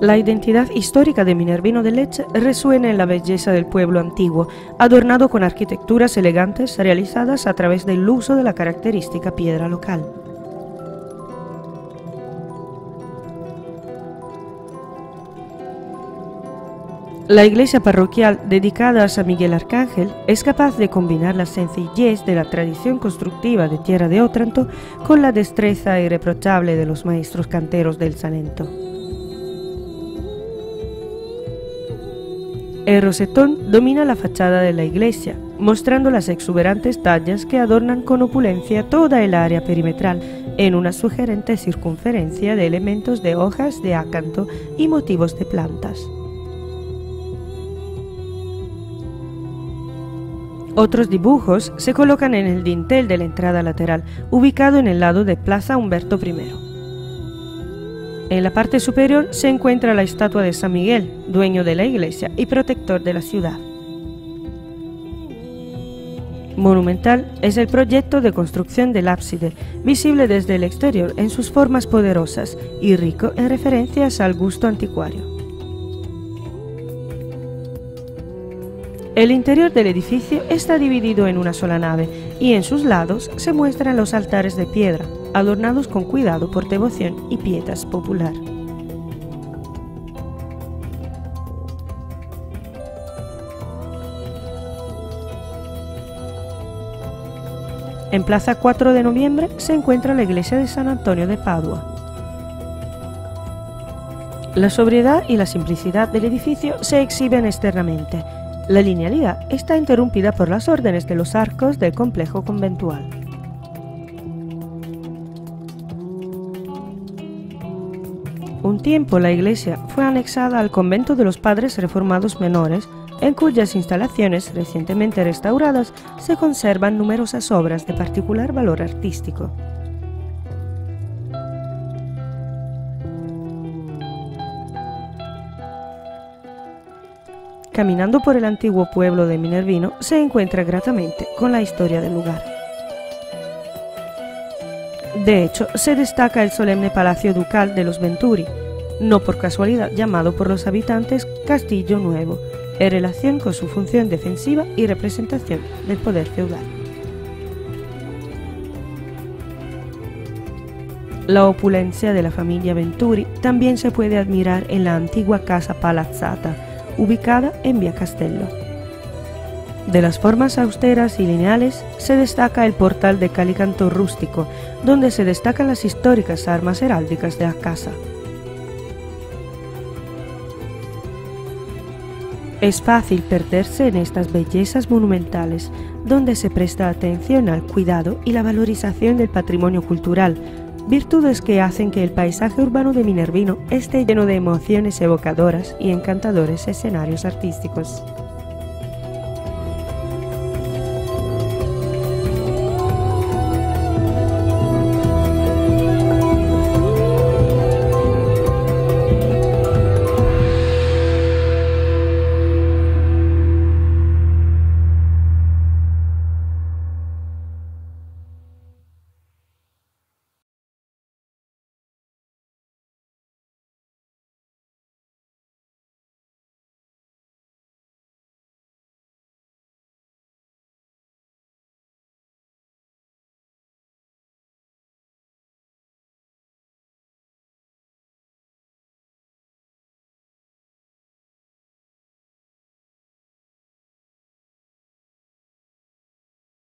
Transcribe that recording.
La identidad histórica de Minervino de Leche resuena en la belleza del pueblo antiguo, adornado con arquitecturas elegantes realizadas a través del uso de la característica piedra local. La iglesia parroquial dedicada a San Miguel Arcángel es capaz de combinar la sencillez de la tradición constructiva de Tierra de Otranto con la destreza irreprochable de los maestros canteros del Salento. El rosetón domina la fachada de la iglesia, mostrando las exuberantes tallas que adornan con opulencia toda el área perimetral en una sugerente circunferencia de elementos de hojas de acanto y motivos de plantas. Otros dibujos se colocan en el dintel de la entrada lateral, ubicado en el lado de Plaza Humberto I. En la parte superior se encuentra la estatua de San Miguel, dueño de la iglesia y protector de la ciudad. Monumental es el proyecto de construcción del ábside, visible desde el exterior en sus formas poderosas y rico en referencias al gusto anticuario. El interior del edificio está dividido en una sola nave y en sus lados se muestran los altares de piedra, adornados con cuidado por devoción y pietas popular. En Plaza 4 de Noviembre se encuentra la iglesia de San Antonio de Padua. La sobriedad y la simplicidad del edificio se exhiben externamente, la linealidad está interrumpida por las órdenes de los arcos del complejo conventual. Un tiempo la iglesia fue anexada al convento de los padres reformados menores, en cuyas instalaciones recientemente restauradas se conservan numerosas obras de particular valor artístico. Caminando por el antiguo pueblo de Minervino, se encuentra gratamente con la historia del lugar. De hecho, se destaca el solemne Palacio Ducal de los Venturi, no por casualidad llamado por los habitantes Castillo Nuevo, en relación con su función defensiva y representación del poder feudal. La opulencia de la familia Venturi también se puede admirar en la antigua casa palazzata, ubicada en Via Castello. De las formas austeras y lineales se destaca el portal de calicanto rústico, donde se destacan las históricas armas heráldicas de la casa. Es fácil perderse en estas bellezas monumentales, donde se presta atención al cuidado y la valorización del patrimonio cultural, virtudes que hacen que el paisaje urbano de Minervino esté lleno de emociones evocadoras y encantadores escenarios artísticos.